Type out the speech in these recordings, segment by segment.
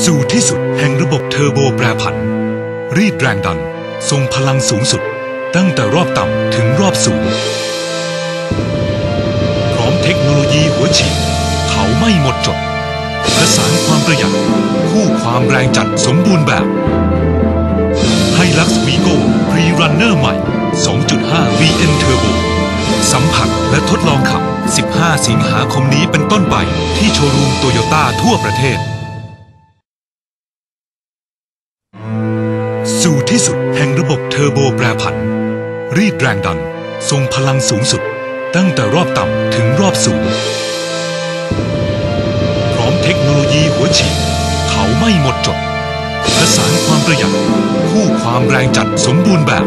สู่ที่สุดแห่งระบบเทอร์โบแปรผัน รีดแรงดันทรงพลังสูงสุด ตั้งแต่รอบต่ำถึงรอบสูง พร้อมเทคโนโลยีหัวฉีดเผาไหม้หมดจดประสานความประหยัด คู่ความแรงจัดสมบูรณ์แบบไฮลักซ์วีโก้พรีรันเนอร์ใหม่ 2.5 VN Turbo สัมผัสและทดลองขับ 15 สิงหาคมนี้เป็นต้นไปที่โชว์รูมโตโยต้าทั่วประเทศ สู่ที่สุดแห่งระบบเทอร์โบแปรผัน รีดแรงดัน ทรงพลังสูงสุด ตั้งแต่รอบต่ำถึงรอบสูง พร้อมเทคโนโลยีหัวฉีดเผาไหม้หมดจดประสานความประหยัด คู่ความแรงจัดสมบูรณ์แบบ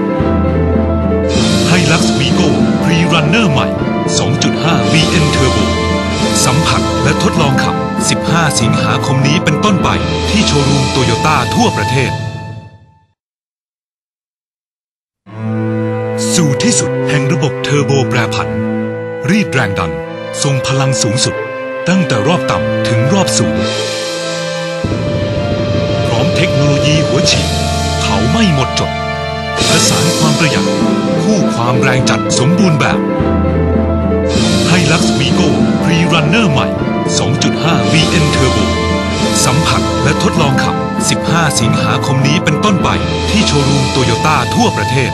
ไฮลักซ์วีโก้พรีรันเนอร์ใหม่ 2.5 VN Turbo สัมผัสและทดลองขับ 15 สิงหาคมนี้เป็นต้นไปที่โชว์รูมโตโยต้าทั่วประเทศ สู่ที่สุดแห่งระบบเทอร์โบแปรผัน รีดแรงดันทรงพลังสูงสุด ตั้งแต่รอบต่ำถึงรอบสูง พร้อมเทคโนโลยีหัวฉีดเผาไหม้หมดจดประสานความประหยัด คู่ความแรงจัดสมบูรณ์แบบไฮลักซ์วีโก้พรีรันเนอร์ใหม่ 2.5 VN Turbo สัมผัสและทดลองขับ 15 สิงหาคมนี้เป็นต้นไปที่โชว์รูมโตโยต้าทั่วประเทศ